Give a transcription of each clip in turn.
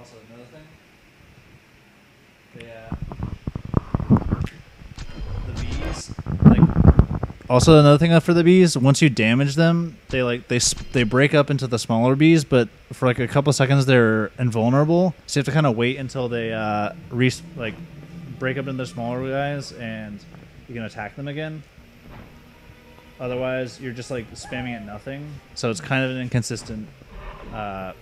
Also, another thing. Uh, the bees, like. Also, another thing for the bees, once you damage them, they like they they break up into the smaller bees, but for like a couple seconds they're invulnerable. So you have to kind of wait until they uh, re- like break up into the smaller guys, and you can attack them again. Otherwise, you're just like spamming at nothing. So it's kind of an inconsistent, uh,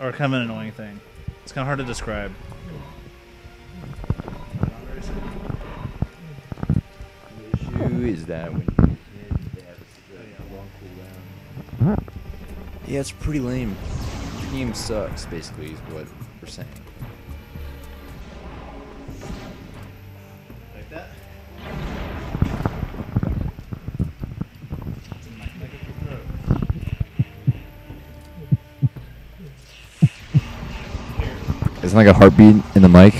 or kind of an annoying thing. It's kind of hard to describe. The issue is that when you hit, they have a long cooldown. Yeah, it's pretty lame. The game sucks, basically, is what we're saying. Isn't like a heartbeat in the mic?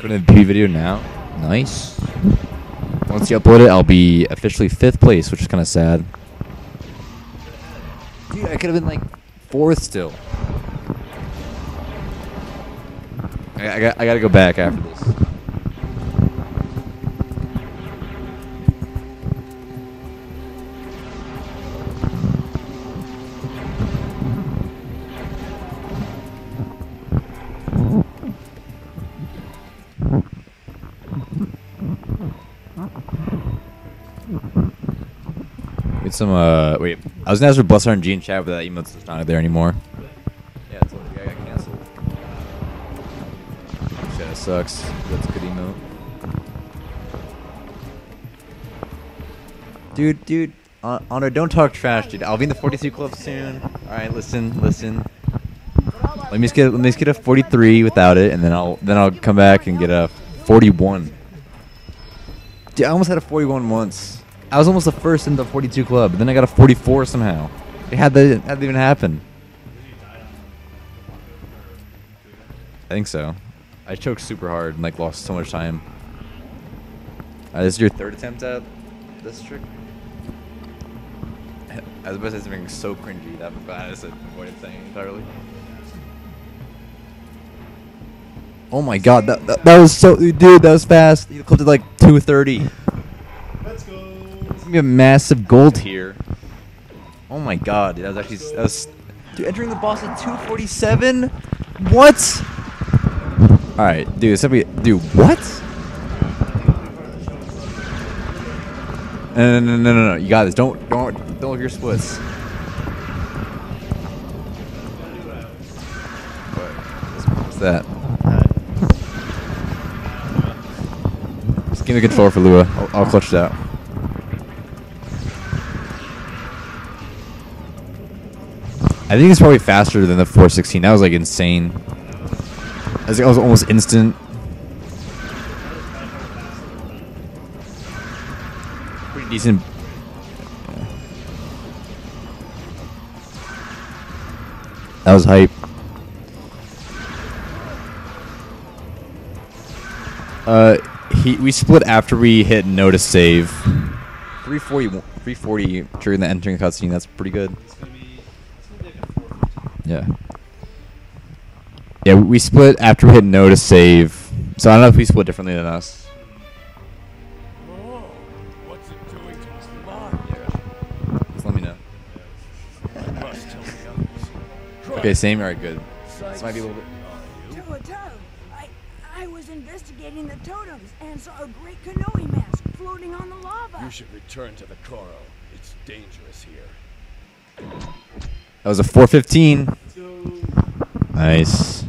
Go to the video now. Nice. Once you upload it, I'll be officially fifth place, which is kind of sad. Dude, I could have been like fourth still. I, I, got, I gotta go back after this. Some, uh, wait. I was gonna ask for Bless RNG in chat, but that emote's just not there anymore. Yeah, it's I got canceled. Shit, that sucks. That's a good emote. Dude, dude, Hon- Honor, don't talk trash, dude. I'll be in the 42 club soon. All right, listen, listen. Let me just get let me just get a 43 without it, and then I'll then I'll come back and get a 41. Dude, I almost had a 41 once. I was almost the first in the 42 club, but then I got a 44 somehow. It had that had to even happen. I think so. I choked super hard and like lost so much time. Uh, this is your third attempt at this trick. I was about to say something so cringy that I'm glad I just avoided saying entirely. Oh my god, that, that, that was so dude, that was fast. You clipped it like 230. Let's go. Be a massive gold here. Oh my god, dude, that was actually that was dude entering the boss at 247. What? All right, dude, gonna dude. What? No, no, no, no, no, no. You got this. Don't, don't, don't look your splits. What? What's that? Just give me the controller for Lewa. I'll, I'll clutch it I think it's probably faster than the 416. That was like insane. I think it was almost instant. Pretty decent. That was hype. Uh, he we split after we hit notice save. 340, 340 during the entering cutscene. That's pretty good. It's gonna be. It's gonna be like a 450. Yeah. Yeah, we split after we hit no to save. So I don't know if we split differently than us. Oh, what's it doing to his mind? Just let me know. You must tell the others. Okay, same. All right, good. This might be a little bit. Toa Tahu, I I was investigating the totems and saw a great Kanohi mask floating on the lava. You should return to the Koro. It's dangerous here. That was a 415. Nice.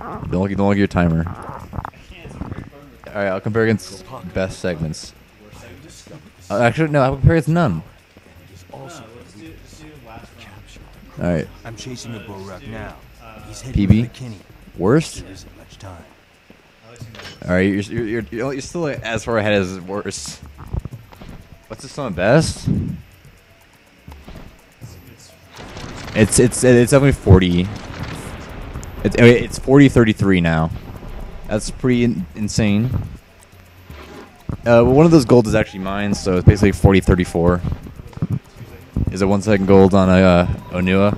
Don't look, don't look at your timer. All right, I'll compare against best segments. Uh, actually, no, I'll compare against none. It is also Let's do, let's do last round. captured. All right, I'm chasing a Bohrok now. He's PB? worst. There isn't much time. All right, you're you're you're, you're you're still as far ahead as worst. What's this one best? It's it's it's definitely 40. It's it's 40 33 now. That's pretty in, insane. Uh, one of those golds is actually mine, so it's basically 40 34. Is it one second gold on uh, Onua?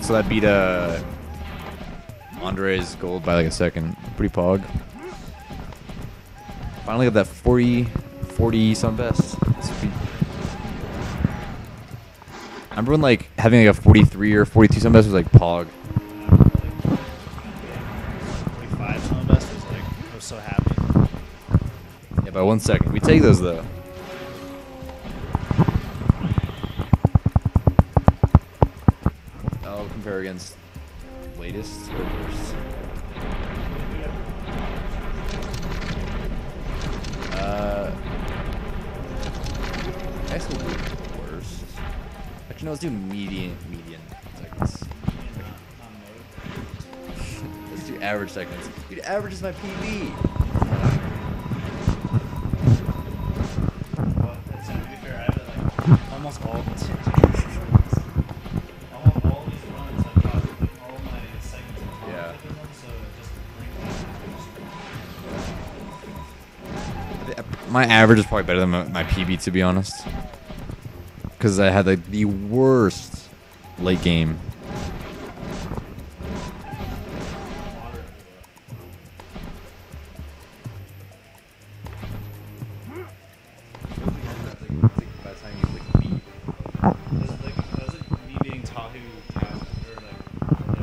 So that, beat uh, Andre's gold by like a second. Pretty pog. Finally got that 40, 40 some best. I remember when like having like a 43 or 42 some best was like pog. 45 some best was like, I was so happy. Yeah, by one second. We take those though. Let's do median. Median seconds. let's do average seconds. Dude, average is my PB. Well, it's, to be fair, I have like almost all of these. All, all these runs, I've got all my segments and top Yeah. within them, so just bring that. My average is probably better than my, my PB to be honest. Because I had like the worst late game. Was it like, was it me being Tahu casual, or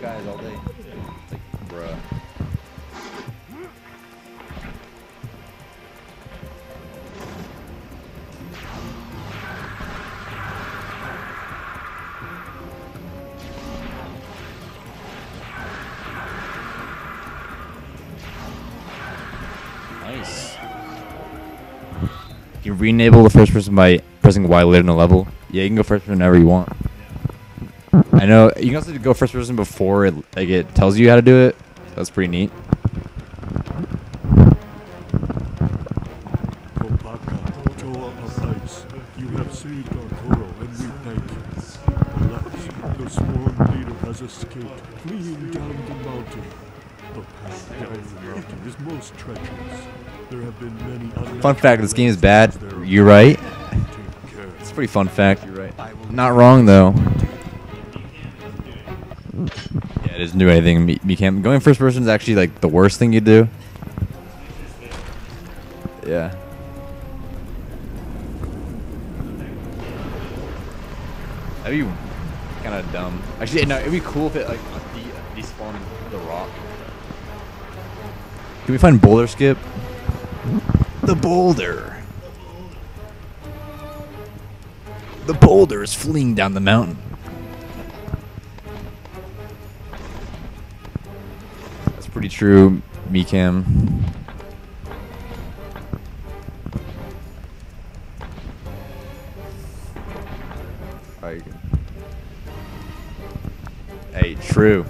clear skies all day. Like, bruh. Nice. You can re-enable the first person by pressing Y later in the level. Yeah, you can go first person whenever you want. I know you can also go first person before it like it tells you how to do it. That's pretty neat. Kopaka, Toa of Ice, you have saved our Koro and we thank you. Alas, the sworn leader has escaped, fleeing down the mountain. The path down the mountain is most treacherous. There have been many Fun fact: this game is bad. You're right. It's a pretty fun fact. You're right. Not wrong though. Do anything. Me can't. Going first person is actually like the worst thing you do. Yeah. That'd be kind of dumb. Actually, no, it'd be cool if it like de- despawned the rock. Can we find boulder skip? The boulder. The boulder is fleeing down the mountain. Pretty true, Mikam. Alright, Hey, true.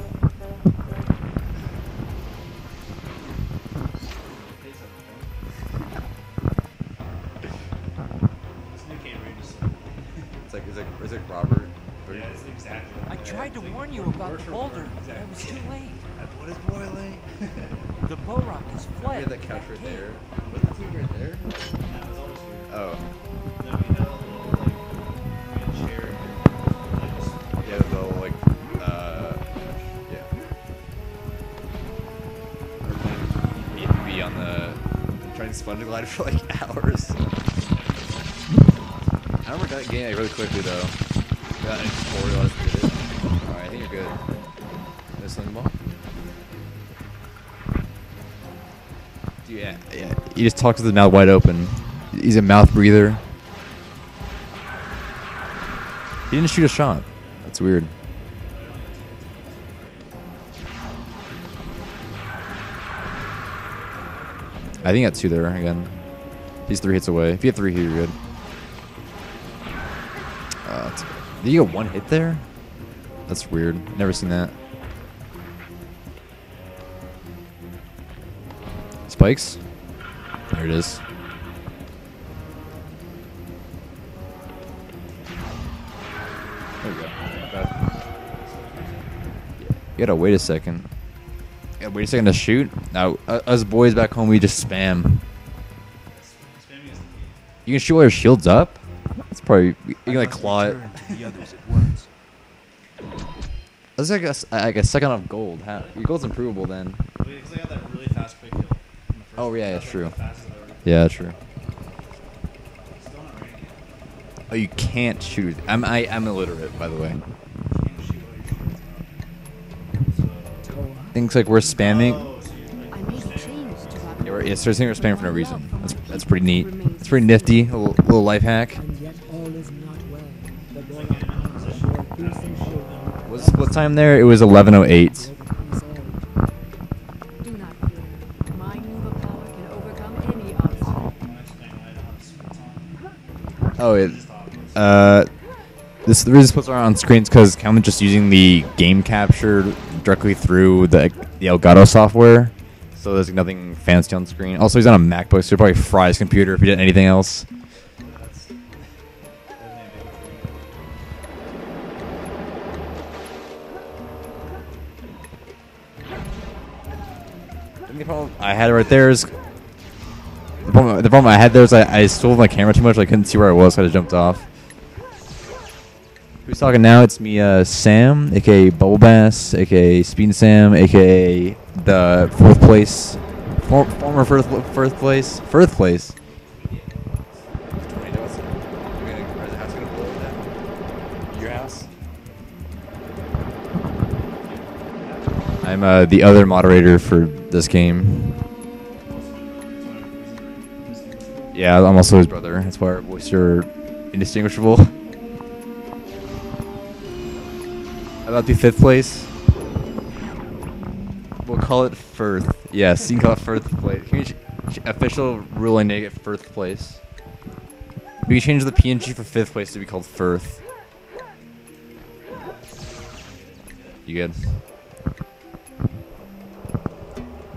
This new Kate Reed is It's like, it's like, it's like Robert. yeah, it's exactly. I tried to warn you about the boulder, but glide for like hours. I remember that game really quickly though. Got any tutorial as did it. Alright, I think you're good. This sling ball? Dude, yeah, yeah. He just talks with his mouth wide open. He's a mouth breather. He didn't shoot a shot. That's weird. I think that's two there again. He's three hits away. If you get three here, you're good. Uh, did you get one hit there? That's weird. Never seen that. Spikes? There it is. There we go. You gotta wait a second. You wait a second to shoot. Now, uh, us boys back home, we just spam. You can shoot while your shield's up? That's probably. You can like claw it. Turn to the others at once. That's like a, s- like a second off gold. Ha- Your gold's improvable then. Oh, yeah, it's true. Yeah, true. Oh, you can't shoot. I'm I, I'm illiterate, by the way. Things like we're spamming. I made a change to that. Yeah, we're, yeah, so we're spamming for no reason. That's that's pretty neat. It's pretty nifty. A little, little life hack. And yet all is not well. The Bohrok has a more fearsome shape and What's what time there? It was 11:08. broken his arm. Do not fear. My Nuva power can overcome any obstacle. Oh, it. Uh, this the reason this puts are on screens because Calvin's just using the game capture directly through the the Elgato software, so there's nothing fancy on screen. Also, he's on a MacBook, so probably fry his computer if he did anything else. The problem I had right there is the problem, the problem I had there is I, I stole my camera too much. I couldn't see where I was, so I jumped off. Who's talking now? It's me, uh, Sam, aka Bubble Bass, aka Speed Sam, aka the fourth place, for, former first first place, first place. I'm uh, the other moderator for this game. Yeah, I'm also his brother. That's why our voices are indistinguishable. About the fifth place? We'll call it Firth. Yes, you can call it Firth place. Can we official ruling to get Firth place. We can change the PNG for fifth place to be called Firth. You good?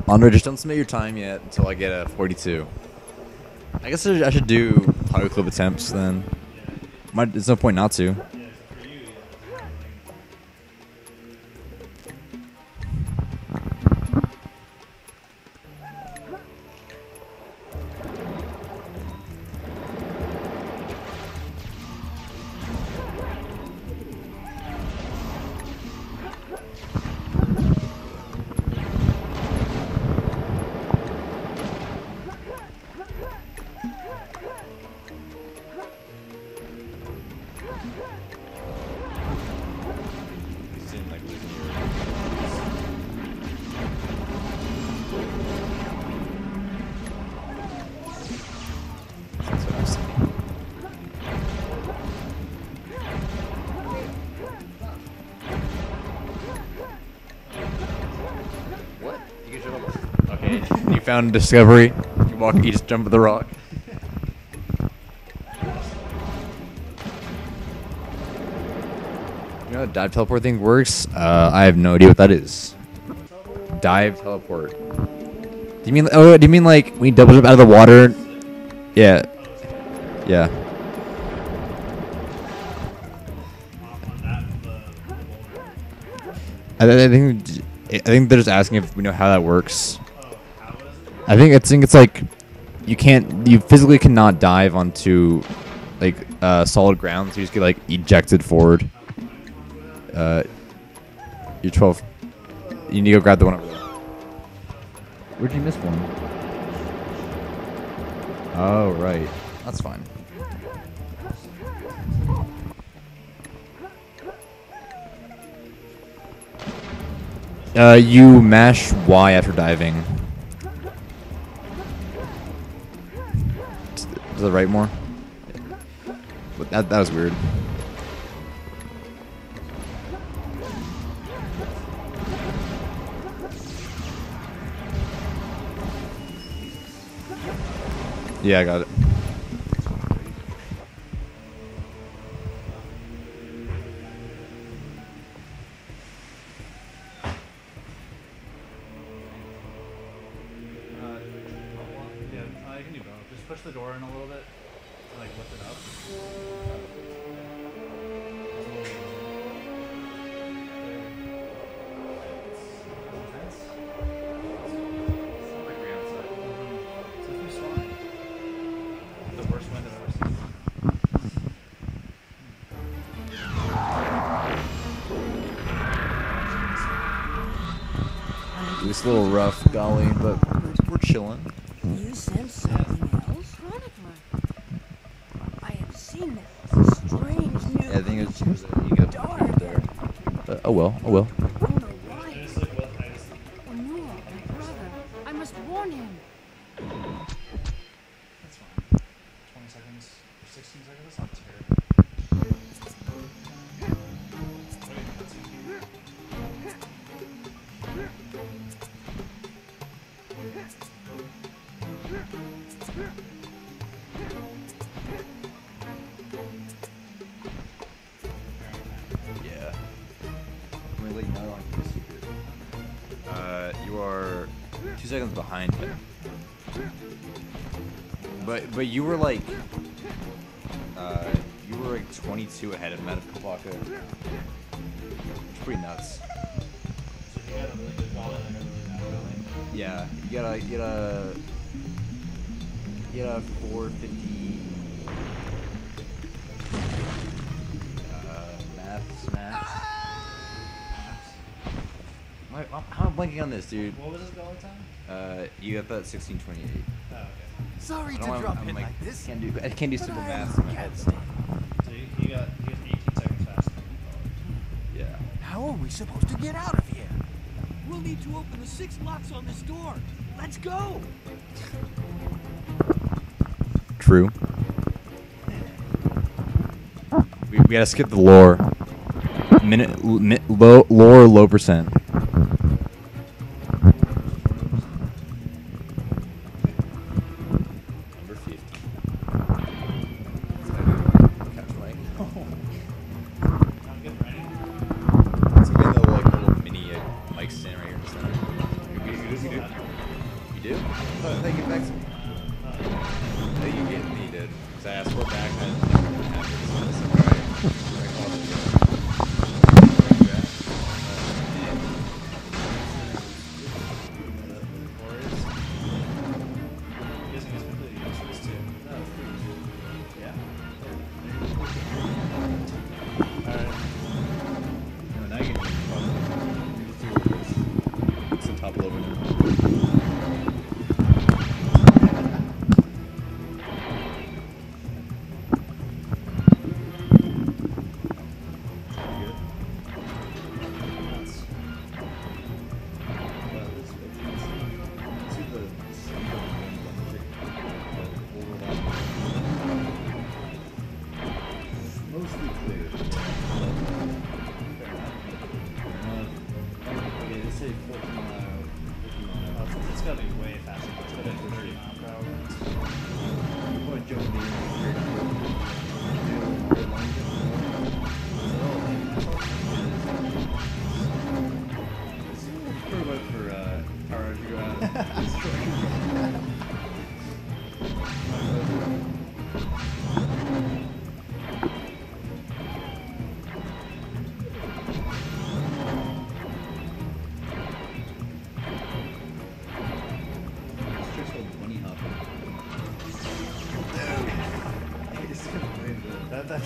Andre, just don't submit your time yet until I get a 42. I guess I should- do poly club attempts then. Might, there's no point not to. Found discovery. You walk. You just jump at the rock. You know how dive teleport thing works? Uh, I have no idea what that is. Dive teleport. Do you mean? Oh, do you mean like you double jump out of the water? Yeah. Yeah. I, I think I think they're just asking if we know how that works. I think I think it's like you can't you physically cannot dive onto like uh, solid ground, so you just get like ejected forward. Uh, you're 12. You need to go grab the one over there. Where'd you miss one? Oh right, that's fine. Uh, you mash Y after diving. to the right more. But that, that was weird. Yeah, I got it. it's a little rough, golly, but we're, we're chilling. You something else, I have seen that strange new. Yeah, I think it was, it was there. But, oh well, oh well. I'm blanking on this, dude. What was his goal time? Uh, you have 1628. Oh, okay. Sorry to drop I'm like, like this. Can't do, I can't do simple math in my head. So you, got, you got 18 seconds faster Yeah. How are we supposed to get out of here? We'll need to open the six locks on this door. Let's go! True. We, we gotta skip the lore. Minute, min, low, lower, low percent.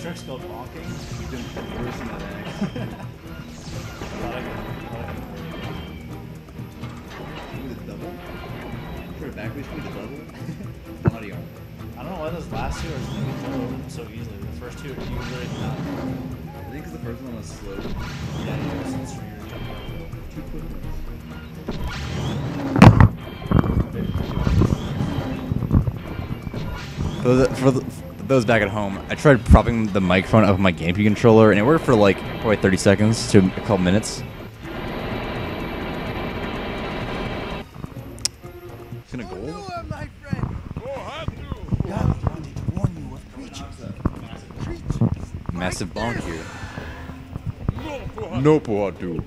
trick's called walking. He's doing worse than that I don't know why those last two are so, so easily. The first two, you really not. I think the first one was slow. Yeah, yeah, since jumping. Two quick ones. For the, for the those back at home, I tried propping the microphone up my GameCube controller, and it worked for like probably 30 seconds to a couple minutes. It's gonna goal? my friend. God wanted to warn you of creatures. Massive bonk here. No, Pohatu.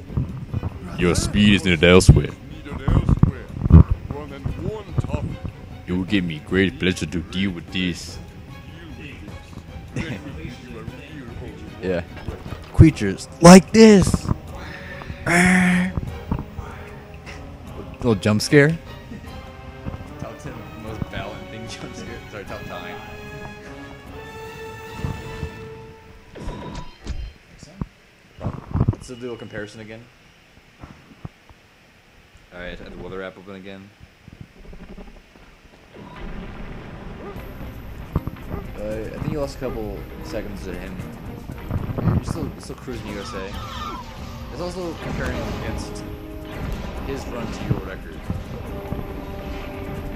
Your speed is needed elsewhere. Needed elsewhere. One and one tough. It will give me great pleasure to deal with this. Yeah. Creatures like this. Little jump scare. Top 10 most violent thing jump scare. Sorry, top 9. Let's do a comparison again. Alright, I have the weather app open again. Uh, I think you lost a couple seconds to him. You're still, still cruising USA. It's also comparing against his run to your record.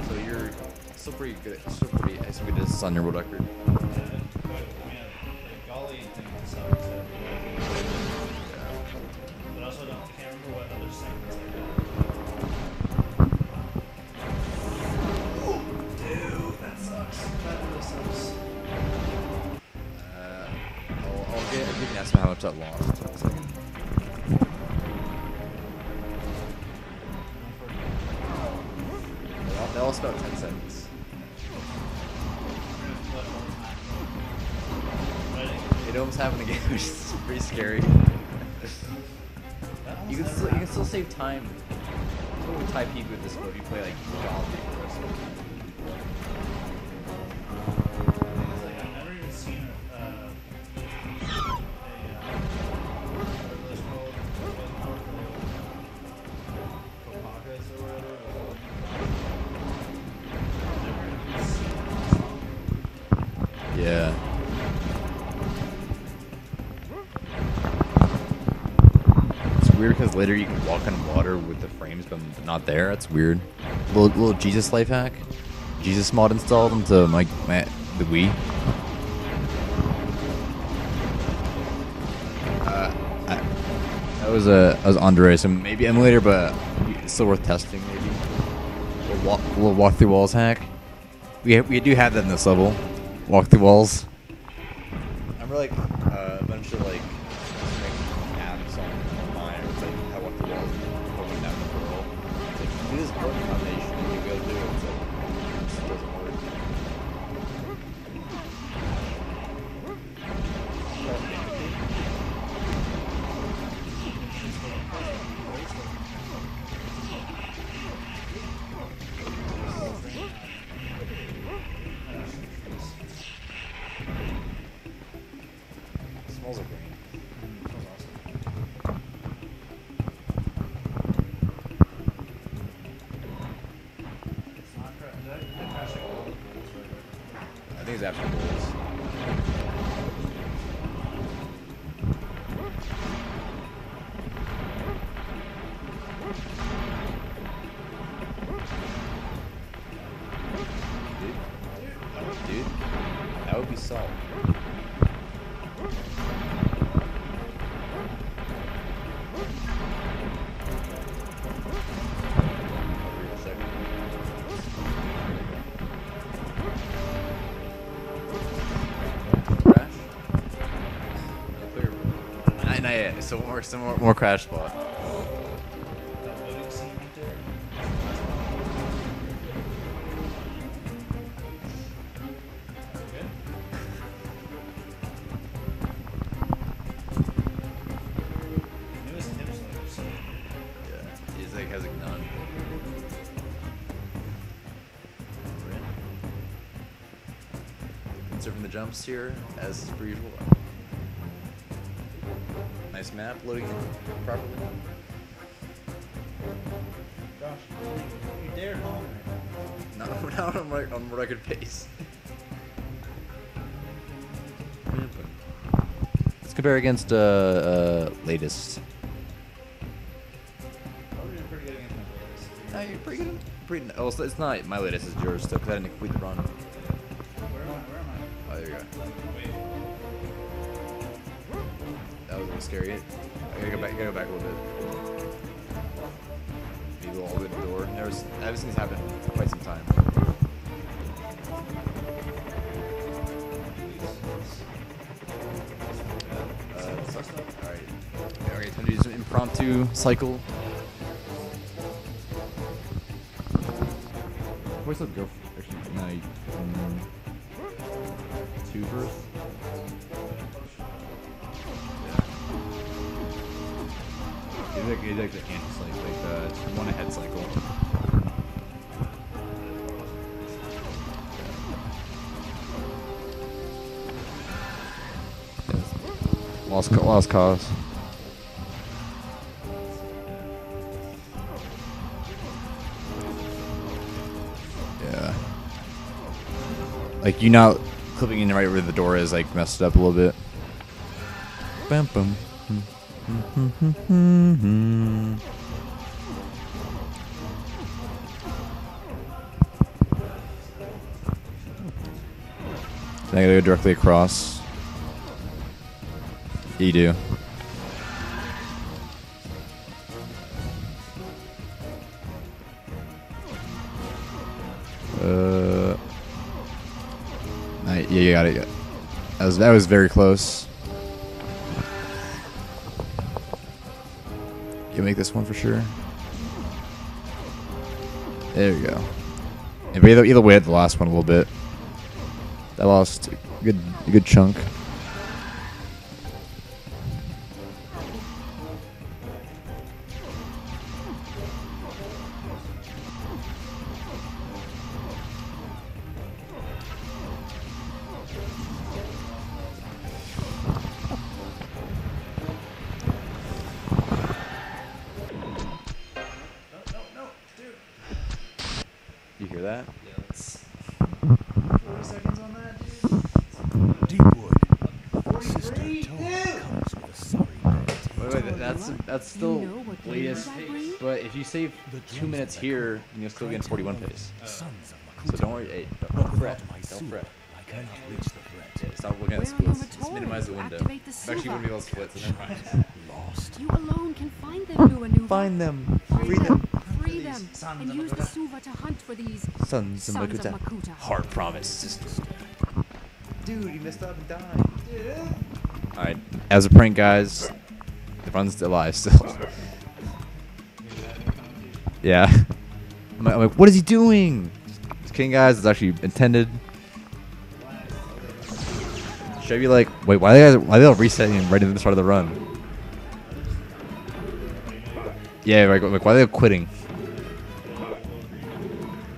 So you're still pretty good. Still pretty. I good distance on your world record. Sucks. But I also don't can't remember what other segments I got. That lost. They all- about 10 seconds. It almost happened again, which is pretty scary. you can still you can still save time. Tie peak with this, if you play like weird because later you can walk on water with the frames, but not there. That's weird. Little little Jesus life hack. Jesus mod installed into my, my the Wii. Uh, I, that was uh, that was Andre, so maybe emulator, but still worth testing. Maybe. Little walk, little walk through walls hack. We we do have that in this level. Walk through walls. Remember like that would be salt. So more, some more, more crash spot. maps here, as per usual. Nice map, loading it properly. Gosh, you're there long. No, now I'm right on record pace. Let's compare against uh, uh latest. Oh, you're pretty good. Pretty, well, it's not my latest, it's yours, still, because I didn't complete the run. That was a little scary. I gotta go back. Gotta go back a little bit. Maybe all the door. Never, s- I haven't seen this happen in quite some time. Uh, so- all right. All right. Time to do some impromptu cycle. Where's the go? Two first. Yeah. It's like, it's like the anti-cycle, like the one ahead cycle. Lost, ca- lost cause. Yeah. Like you not clipping in right where the door is like messed up a little bit. Bam. Then I gotta go directly across. You do. Uh, yeah, you got it. That was that was very close. You make this one for sure. There you go. Either, either way, at the last one a little bit. I lost a good a good chunk. Still get 41 pace. Uh, so don't worry, hey, But don't without fret, don't suit, fret. I cannot reach the threat. Yeah, stop looking at the splits. your Just minimize the window. activate the Actually, Suva? wouldn't be able to split, so. Lost. You alone can find them, Nuanuva. Find them, Free them. Free them. Sons And use the Suva to hunt for these Sons of sons of Makuta. Makuta. Hard promise, sister. Dude, you messed up and died. Yeah. Alright, as a prank, guys, the run's still alive still. yeah. I'm like, I'm like, what is he doing? Just kidding, guys. It's actually intended. Should I be like, wait, why are they guys, why are they all resetting right at the start of the run? Yeah, like, like why are they quitting?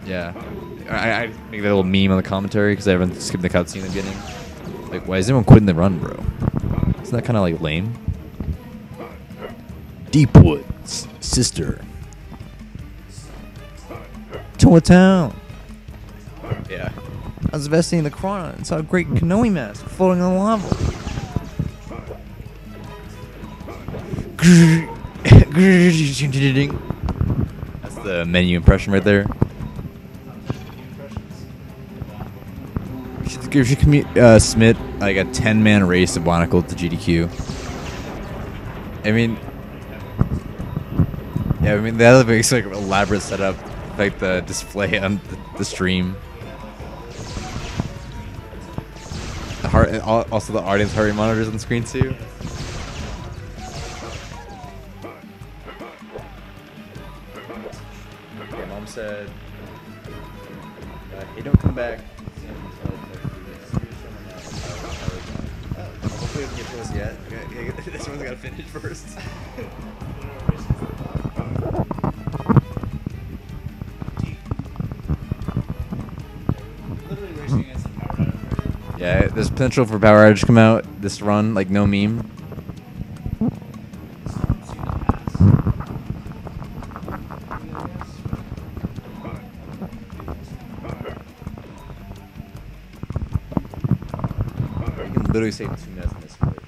Yeah. I, I make that little meme on the commentary because everyone skipped the cutscene in the beginning. Like, why is everyone quitting the run, bro? Isn't that kind of like lame? Deepwood's sister. Toa Town. Yeah. I was investing in the Corona and saw a great canoe mast floating on the lava. That's the menu impression right there. Should, we should commu- uh, submit like a 10 man race of Bionicle to GDQ. I mean, yeah, I mean, that other makes like elaborate setup, like the display on the, stream. The heart, also the audience heart rate monitors on the screen too. Yeah, mom said, uh, "Hey, don't come back." Hopefully, we doesn't get close yet. Okay, okay, This one's got to finish first. This potential for Power Edge come out this run, like no meme. You can literally save two minutes on this footage.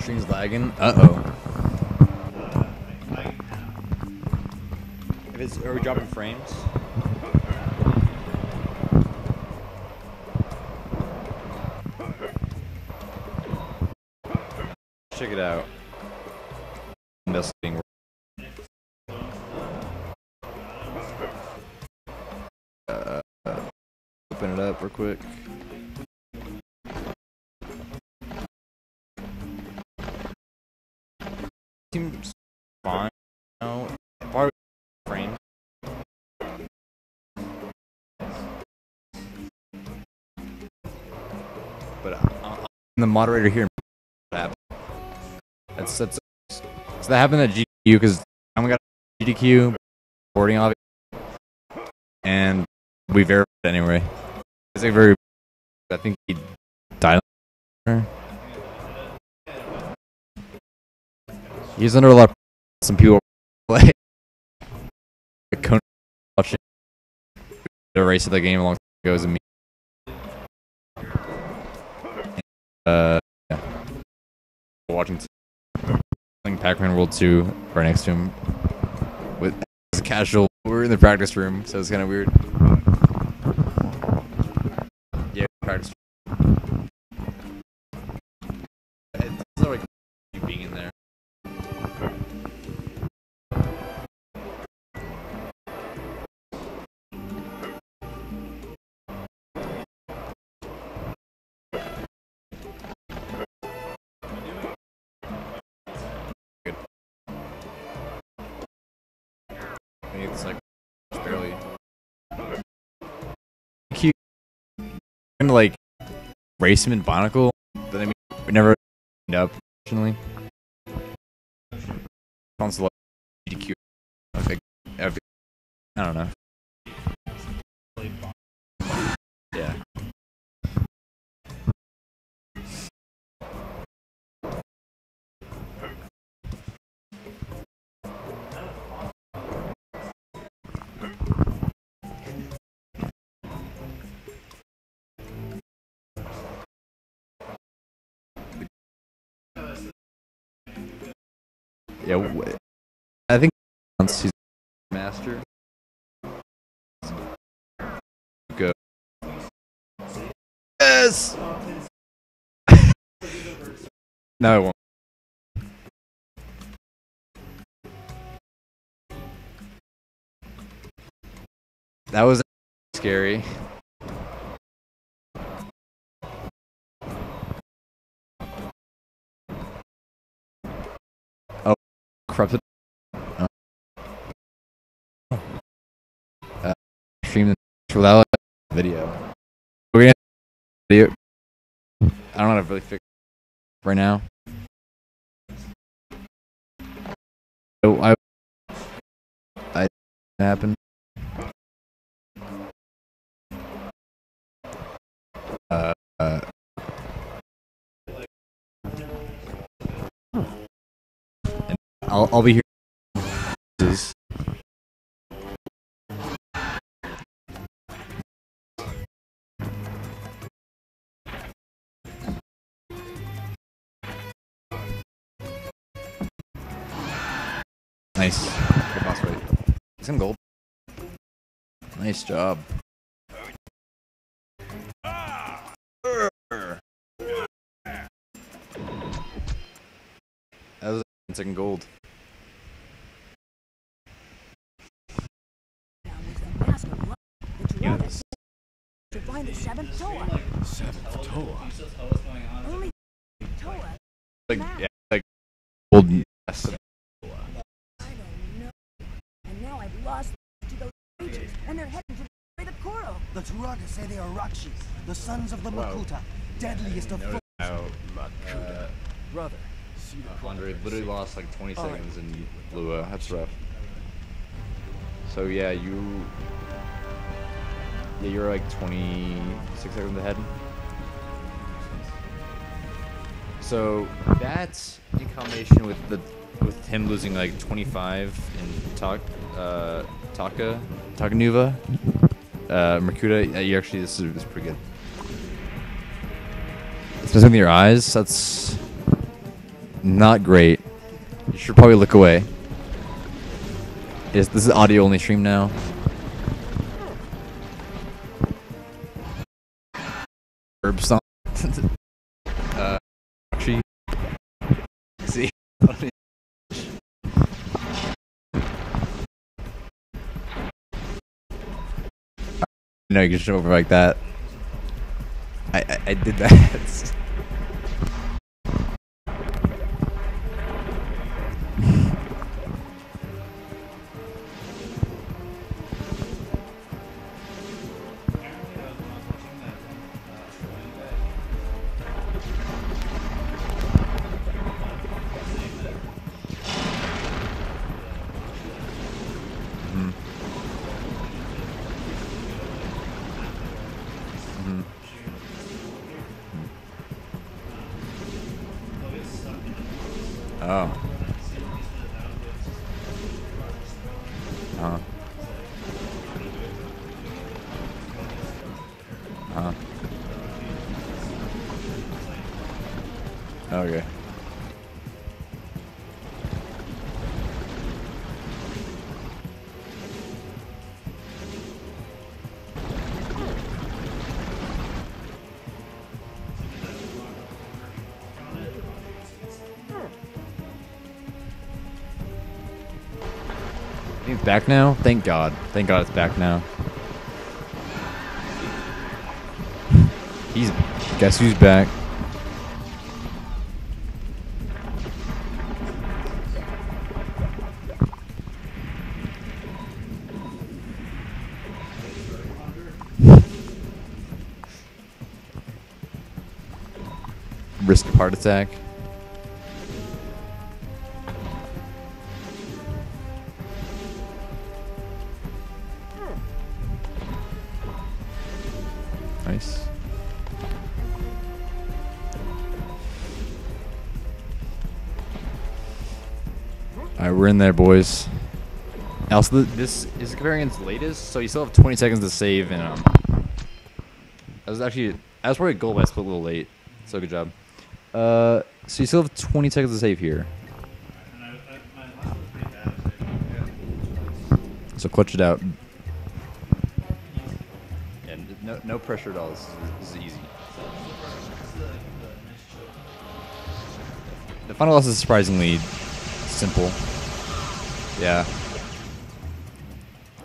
String's lagging. Uh oh. Are we dropping frames? Check it out. Investigating. Uh, open it up real quick. Seems fine. The moderator here. That's that's so that happened at GDQ because I got GDQ recording of it, and we verified anyway. It's a very. I think he died. He's under a lot. Of, some people play. Watching the race of the game a long time ago a me. Uh, yeah. Watching playing Pac-Man World 2 right next to him with as a casual. We're in the practice room, so it's kind of weird. Yeah, practice. It's it's like barely. Cute. Of like race him in Bionicle, but I mean, we never end up, unfortunately. Console GDQ. Okay, every- I don't know. Yeah, I think once he's master. Go. Yes. no, it won't. That was scary. Corrupted. Uh, stream without video. We're gonna video. I don't know how to really fix right now. So I, I happen. Uh, I'll I'll be here. Nice. Good boss fight. Some gold. Nice job. That was second gold. Now with the mask of luck, it's Rodus. To find the seventh Toa. Seventh Toa. Only Toa. Like yeah, like gold. Yes. I don't know. And now I've lost to those creatures, and they're heading to destroy the Koro. The Turaga say they are Rahkshi, the sons of the Makuta, deadliest of foes. How Makuta. Brother, see the Andre literally lost like 20 All right. seconds in Lewa. That's rough. So yeah, you. Yeah, you're like 26 seconds ahead. So that's in combination with the with him losing like 25 in Tak uh, Taka Takanuva. Uh, Makuta, uh, you actually this is, this is pretty good. Especially with your eyes, that's not great. You should probably look away. Is this is audio only stream now? Herb song. uh, actually, see. No, you can jump over like that. I, I, I did that. Back now. Thank God. Thank God it's back now. He's. Guess who's back? Risk heart attack. Nice. Alright, we're in there, boys. Also, this is variant's latest, so you still have 20 seconds to save, and um, that was actually that was probably a goal, but I split a little late. So good job. Uh, so you still have 20 seconds to save here. So clutch it out. Pressure at all. Is, is easy. The final boss is surprisingly simple. Yeah.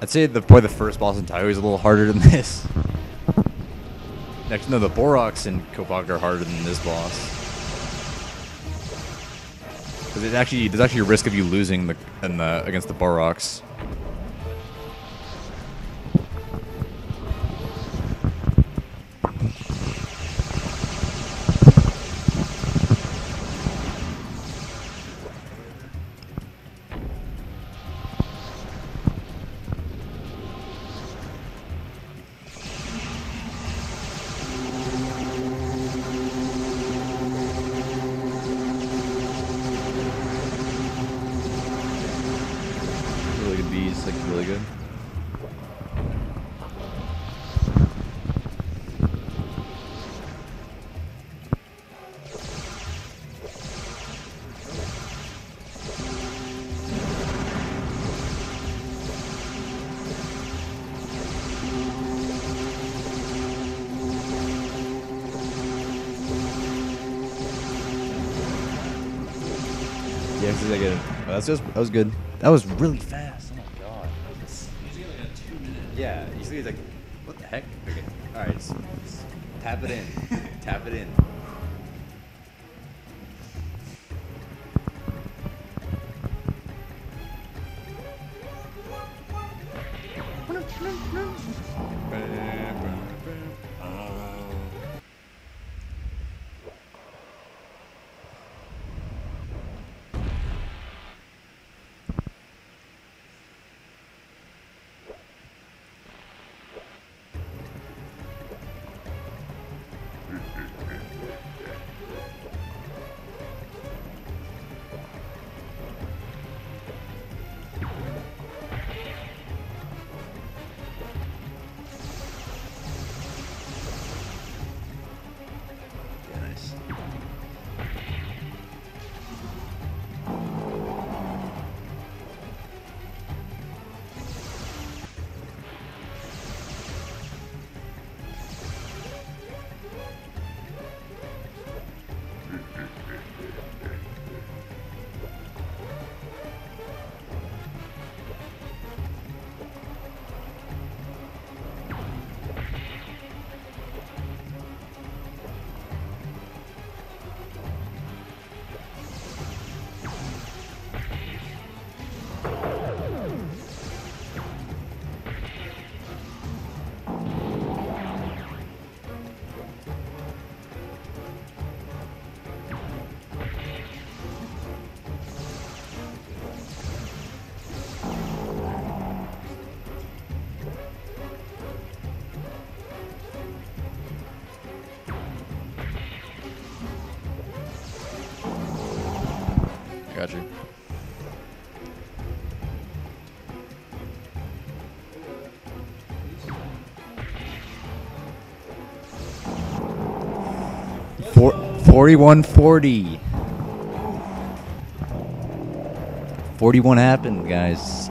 I'd say the probably the first boss in Tahu is a little harder than this. Next, no, the Bohroks and Kopok are harder than this boss. Because it actually there's actually a risk of you losing the the against the Bohroks. Like a, oh, that's just that was good. That was really fast. Oh my god. Yeah, usually it's like, what the heck? Okay. All right, so, tap it in. 4140. 41 happened, guys.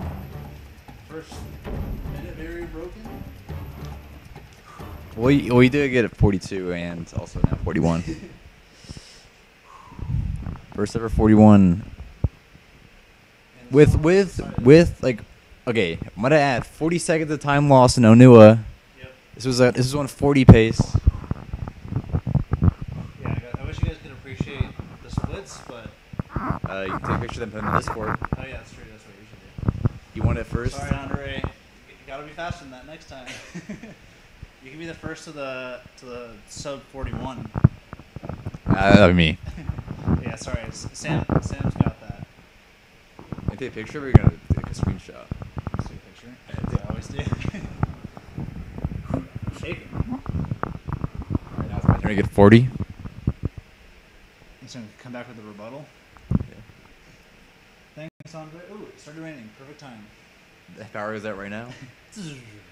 First minute very broken. Well, you did get it 42 and also now 41. First ever 41 with with with like okay, might I add 40 seconds of time lost in Onua. Yep. This was a this was on 40 pace. Yeah, I, got, I wish you guys could appreciate the splits, but Uh, you can take a picture of them put in the Discord. oh yeah, that's true. That's what you should do. You want it first? Sorry, Andre. You gotta be faster than that next time. you can be the first to the to the sub forty one. Uh, that would be me. Yeah, sorry. Sam Sam's got that. You take a picture. Or you're gonna take a screenshot. Let's take a picture. As I always do. Shaking. Alright, now it's my turn to get 40. He's gonna come back with a rebuttal. Thanks, Andre. Ooh, it started raining. Perfect time. How far is that right now?